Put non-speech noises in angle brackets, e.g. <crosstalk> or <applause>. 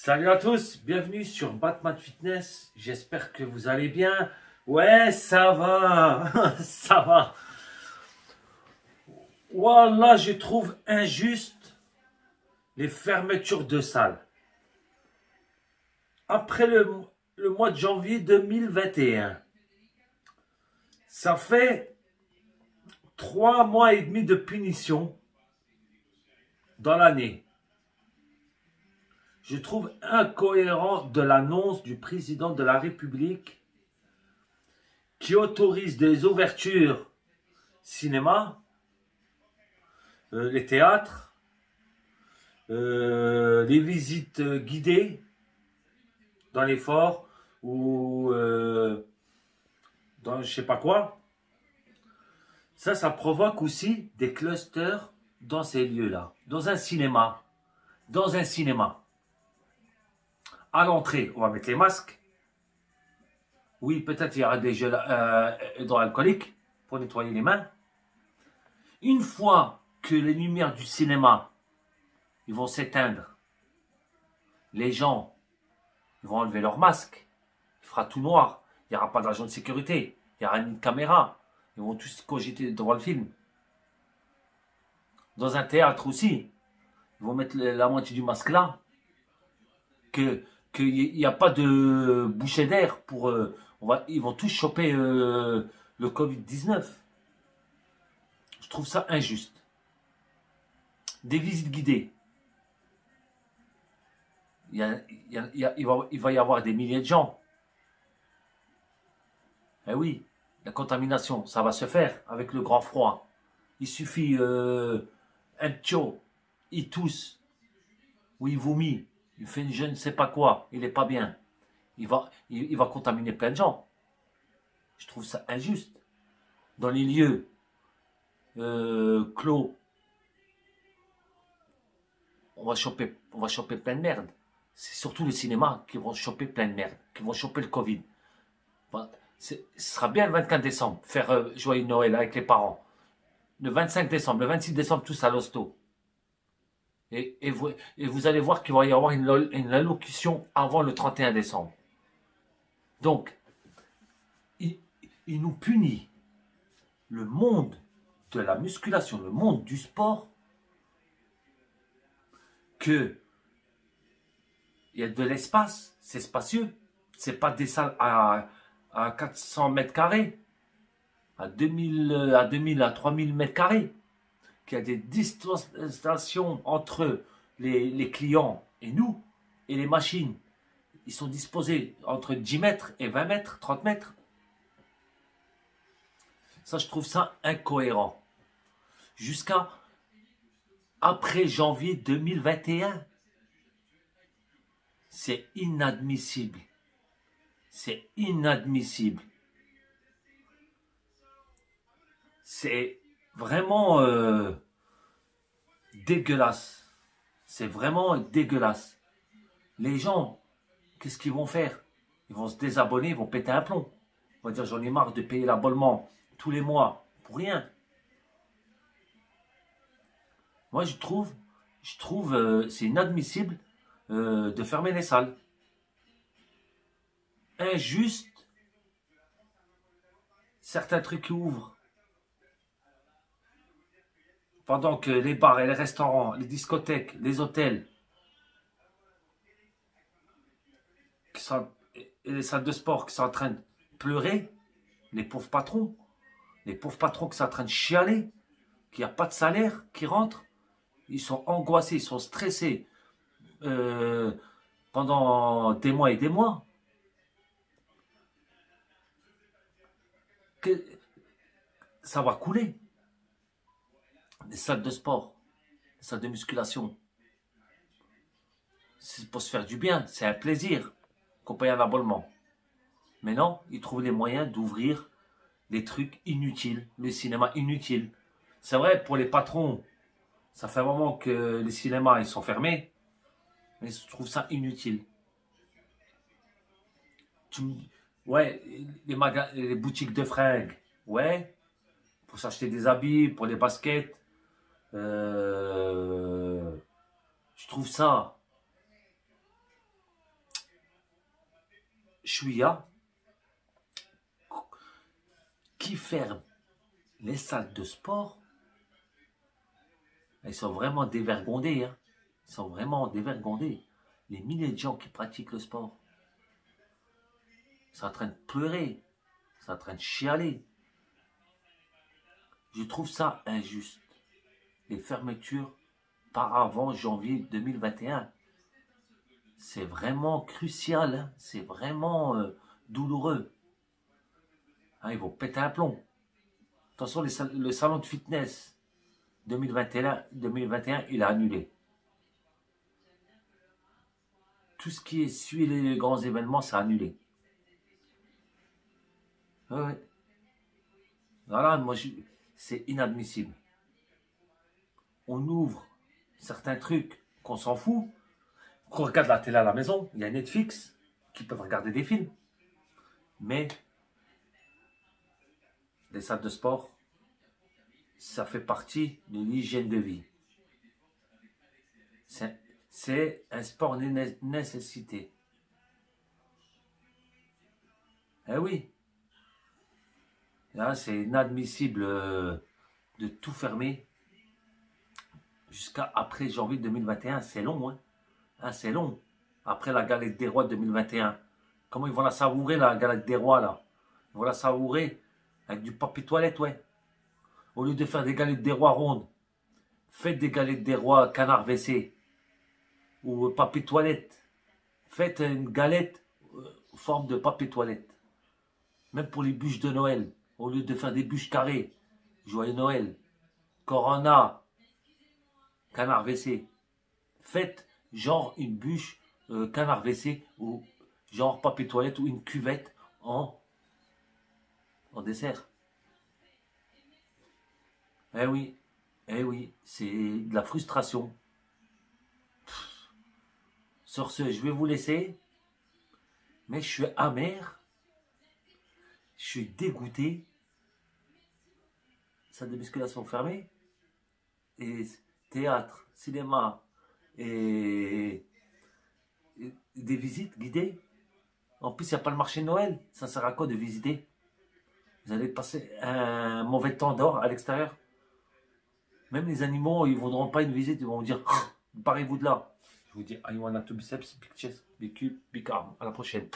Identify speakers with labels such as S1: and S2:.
S1: Salut à tous, bienvenue sur Batman Fitness. J'espère que vous allez bien. Ouais, ça va, <laughs> ça va. Voilà, je trouve injuste les fermetures de salles. Après le, le mois de janvier 2021, ça fait trois mois et demi de punition dans l'année. Je trouve incohérent de l'annonce du président de la République qui autorise des ouvertures cinéma, euh, les théâtres, euh, les visites guidées dans les forts ou euh, dans je sais pas quoi. Ça, ça provoque aussi des clusters dans ces lieux-là. Dans un cinéma. Dans un cinéma. À l'entrée, on va mettre les masques. Oui, peut-être il y aura des gels euh, pour nettoyer les mains. Une fois que les lumières du cinéma vont s'éteindre, les gens vont enlever leur masque. Il fera tout noir. Il n'y aura pas d'agent de sécurité. Il n'y aura ni de caméra. Ils vont tous cogiter devant le film. Dans un théâtre aussi, ils vont mettre la moitié du masque là. Qu'il n'y a pas de bouchée d'air pour. Euh, on va, ils vont tous choper euh, le Covid-19. Je trouve ça injuste. Des visites guidées. Il, va, y avoir des milliers de gens. Eh oui, la contamination, ça va se faire avec le grand froid. Il suffit euh, un tio, il tousse, ou il vomit, il fait je ne sais pas quoi, il n'est pas bien. Il va, il, va contaminer plein de gens. Je trouve ça injuste. Dans les lieux euh, clos, on va choper, on plein de merde. C'est surtout le cinéma qui vont choper plein de merde, qui vont choper le Covid. ce sera bien le 24 décembre, faire euh, joyeux Noël avec les parents. Le 25 décembre, le 26 décembre, tous à l'hosto. Et, vous, et, vous, allez voir qu'il va y avoir une, allocution avant le 31 décembre. Donc, il, il nous punit. Le monde de la musculation, le monde du sport, que il y a de l'espace, c'est spacieux. C'est pas des salles à, à 400 mètres carrés, à 2000, à 2000, à 3000 mètres carrés qu'il y a des distanciations entre les, clients et nous, et les machines. Ils sont disposés entre 10 mètres et 20 mètres, 30 mètres. Ça, je trouve ça incohérent. Jusqu'à après janvier 2021. C'est inadmissible. C'est inadmissible. C'est vraiment euh, dégueulasse. C'est vraiment dégueulasse. Les gens, qu'est-ce qu'ils vont faire? Ils vont se désabonner, ils vont péter un plomb. Ils vont dire j'en ai marre de payer l'abonnement tous les mois pour rien. Moi, je trouve, je trouve, euh, c'est inadmissible euh, de fermer les salles. Injuste. Certains trucs qui ouvrent pendant que les bars et les restaurants, les discothèques, les hôtels et les salles de sport qui sont en train de pleurer, les pauvres patrons, les pauvres patrons qui sont en train de chialer, qui a pas de salaire, qui rentrent, ils sont angoissés, ils sont stressés euh, pendant des mois et des mois. Que ça va couler des salles de sport, des salles de musculation. C'est pour se faire du bien, c'est un plaisir qu'on paye un abonnement. Mais non, ils trouvent les moyens d'ouvrir des trucs inutiles, le cinéma inutile. C'est vrai, pour les patrons, ça fait un moment que les cinémas ils sont fermés, mais je trouve ça inutile. ouais, les, les boutiques de fringues, ouais, pour s'acheter des habits, pour les baskets, euh, je trouve ça chouïa qui ferme les salles de sport, ils sont vraiment dévergondés. Hein. Ils sont vraiment dévergondés. Les milliers de gens qui pratiquent le sport. Ils sont en train de pleurer. Ils sont en train de chialer. Je trouve ça injuste. Les fermetures par avant janvier 2021. C'est vraiment crucial. Hein. C'est vraiment euh, douloureux. Hein, ils vont péter un plomb. Attention, le salon de fitness 2021, 2021, il a annulé. Tout ce qui suivi les grands événements, a annulé. Voilà, moi, c'est inadmissible. On ouvre certains trucs qu'on s'en fout. Qu'on regarde la télé à la maison, il y a Netflix qui peuvent regarder des films. Mais les salles de sport, ça fait partie de l'hygiène de vie. C'est un sport nécessité. Eh oui. Là, c'est inadmissible euh, de tout fermer jusqu'à après janvier 2021. C'est long, hein. hein c'est long. Après la galette des rois 2021. Comment ils vont la savourer, la galette des rois, là? Ils vont la savourer avec du papier toilette, ouais. Au lieu de faire des galettes des rois rondes, faites des galettes des rois canard WC ou papier toilette. Faites une galette euh, forme de papier toilette. Même pour les bûches de Noël, au lieu de faire des bûches carrées. Joyeux Noël. Corona. Canard WC. Faites genre une bûche euh, canard WC ou genre papier toilette ou une cuvette en, dessert. Eh oui, eh oui, c'est de la frustration. Sur ce, je vais vous laisser. Mais je suis amer. Je suis dégoûté. Salle de musculation fermée. Et théâtre, cinéma et, des visites guidées. En plus, il n'y a pas le marché de Noël. Ça sert à quoi de visiter? Vous allez passer un mauvais temps dehors à l'extérieur même les animaux, ils ne voudront pas une visite, ils vont vous dire Parez-vous de là. Je vous dis I want to biceps, big chest, big cube, big arm. À la prochaine.